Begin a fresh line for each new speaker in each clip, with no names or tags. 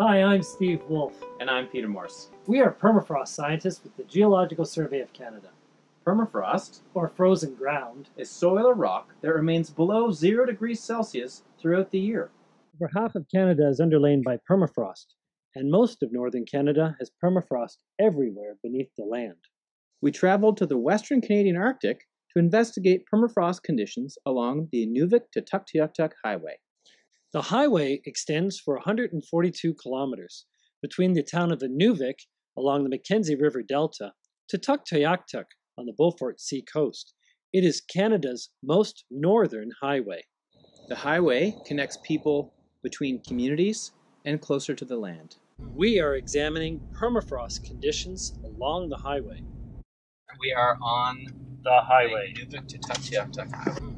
Hi, I'm Steve Wolfe.
And I'm Peter Morse.
We are permafrost scientists with the Geological Survey of Canada.
Permafrost,
or frozen ground,
is soil or rock that remains below 0 degrees Celsius throughout the year.
Over half of Canada is underlain by permafrost, and most of northern Canada has permafrost everywhere beneath the land.
We traveled to the western Canadian Arctic to investigate permafrost conditions along the Inuvik to Tuktoyaktuk Highway.
The highway extends for 142 kilometers between the town of Inuvik along the Mackenzie River Delta to Tuktoyaktuk on the Beaufort Sea coast. It is Canada's most northern highway.
The highway connects people between communities and closer to the land.
We are examining permafrost conditions along the highway.
We are on
the highway. Inuvik to Tuktoyaktuk highway.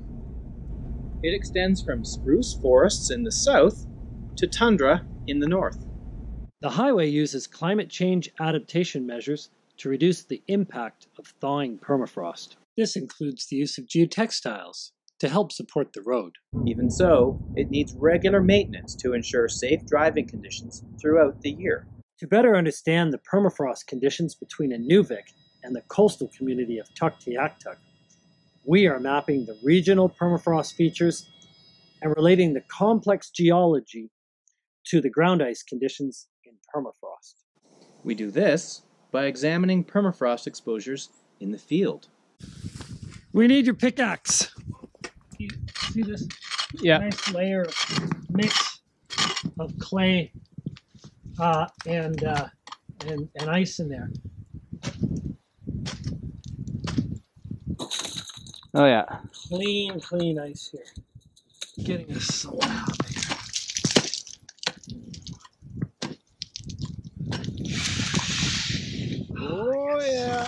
It extends from spruce forests in the south to tundra in the north.
The highway uses climate change adaptation measures to reduce the impact of thawing permafrost. This includes the use of geotextiles to help support the road.
Even so, it needs regular maintenance to ensure safe driving conditions throughout the year.
To better understand the permafrost conditions between Inuvik and the coastal community of Tuktoyaktuk, we are mapping the regional permafrost features and relating the complex geology to the ground ice conditions in permafrost.
We do this by examining permafrost exposures in the field.
We need your pickaxe. You see this
yeah.
nice layer of mix of clay uh, and, uh, and and ice in there.
Oh yeah.
Clean, clean ice here. Getting a slab here. Oh yeah.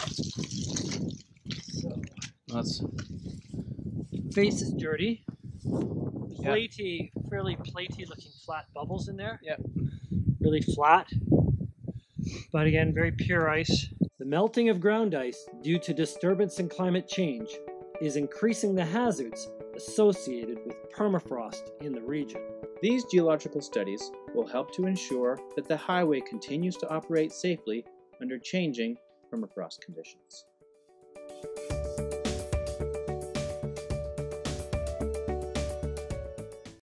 So
that's
face is dirty. Platy, yep. fairly platy looking flat bubbles in there.
Yep.
Really flat. But again, very pure ice. The melting of ground ice due to disturbance and climate change is increasing the hazards associated with permafrost in the region.
These geological studies will help to ensure that the highway continues to operate safely under changing permafrost conditions.